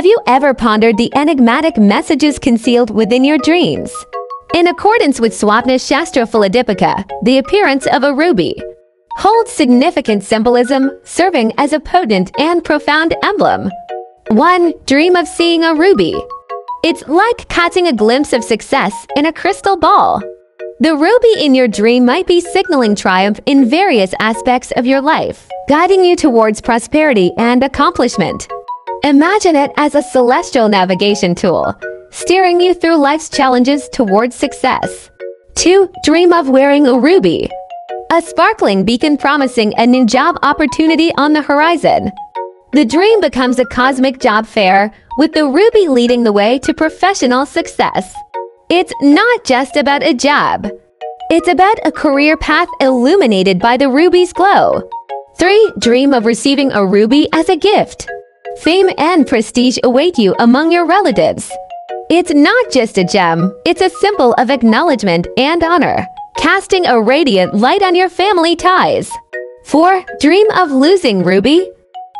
Have you ever pondered the enigmatic messages concealed within your dreams? In accordance with Swapna Shastra Phaladipika, the appearance of a ruby holds significant symbolism, serving as a potent and profound emblem. 1. Dream of seeing a ruby. It's like catching a glimpse of success in a crystal ball. The ruby in your dream might be signaling triumph in various aspects of your life, guiding you towards prosperity and accomplishment. Imagine it as a celestial navigation tool, steering you through life's challenges towards success. 2. Dream of wearing a ruby. A sparkling beacon promising a new job opportunity on the horizon. The dream becomes a cosmic job fair, with the ruby leading the way to professional success. It's not just about a job. It's about a career path illuminated by the ruby's glow. 3. Dream of receiving a ruby as a gift. Fame and prestige await you among your relatives. It's not just a gem, it's a symbol of acknowledgement and honor, casting a radiant light on your family ties. 4. Dream of losing ruby?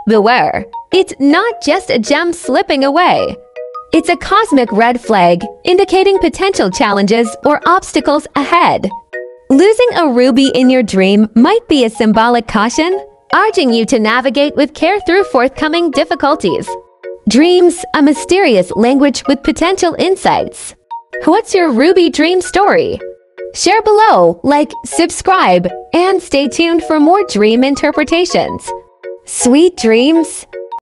Beware, it's not just a gem slipping away. It's a cosmic red flag, indicating potential challenges or obstacles ahead. Losing a ruby in your dream might be a symbolic caution, urging you to navigate with care through forthcoming difficulties. Dreams, a mysterious language with potential insights. What's your Ruby dream story? Share below, like, subscribe, and stay tuned for more dream interpretations. Sweet dreams!